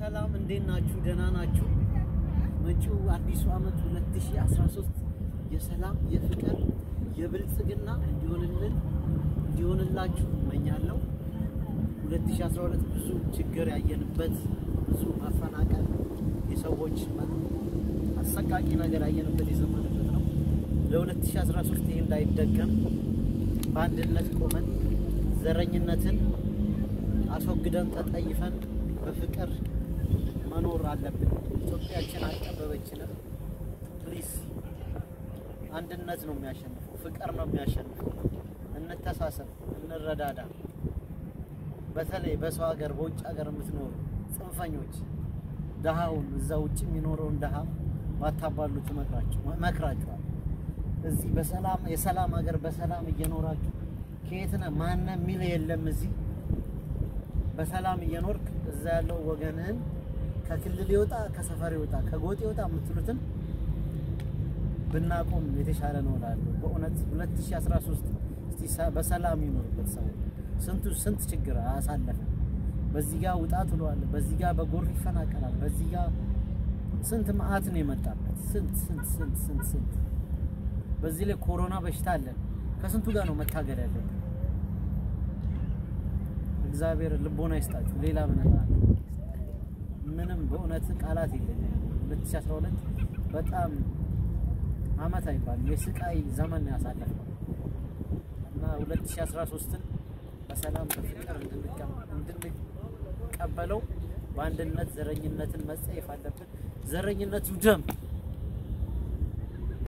ሰላም እንዴት ናችሁ? ደህና ናችሁ? መጪው አዲሱ ዓመት 2013 የሰላም የፍቅር የብልጽግና እንዲሆንልን እንዲሆንላችሁ እመኛለሁ። 2012 ብዙ ችግር ያየንበት ብዙ መፈናቀል፣ የሰዎች አሰቃቂ ነገር ያየንበት የዘመንበት ነው። ለ2013 ይህ እንዳይደገም በአንድነት ቆመን ዘረኝነትን አስወግደን ተጠይፈን በፍቅር አለብን። ኢትዮጵያችን አልጠበበችንም። ፕሊዝ አንድነት ነው የሚያሸንፈው፣ ፍቅር ነው የሚያሸንፈው። እንተሳሰብ፣ እንረዳዳ። በተለይ በሰው ሀገር በውጭ ሀገር የምትኖሩ ጽንፈኞች ድሃውን እዛ ውጭ የሚኖረውን ድሃ ባታባሉት እመክራችኋል። እዚህ በሰላም የሰላም ሀገር በሰላም እየኖራችሁ ከየት ነህ ማን ነህ የሚል የለም። እዚህ በሰላም እየኖርክ እዛ ያለው ወገንህን ከክልል ይወጣ ከሰፈር ይወጣ ከጎጥ ይወጣ የምትሉትን ብናቆም የተሻለ ነው እላለሁ። በእውነት 2013 እስቲ በሰላም ይኖርበት ሰው ስንቱ ስንት ችግር አሳለፈ። በዚህ ጋር ውጣ ትሏል፣ በዚህ ጋር በጎር ይፈናቀላል፣ በዚህ ጋር ስንት መዓት ነው የመጣበት። ስንት ስንት ስንት ስንት ስንት በዚህ ላይ ኮሮና በሽታ አለን። ከስንቱ ጋር ነው መታገል ያለብን? እግዚአብሔር ልቦና ይስጣችሁ። ሌላ ምን በእውነት ቃላት የለኝም። 2012 በጣም አመት አይባልም የስቃይ ዘመን ነው ያሳለፍነው እና 2013ን በሰላም በፍቅር እንድንቀበለው በአንድነት ዘረኝነትን መጸየፍ አለብን። ዘረኝነቱ ደም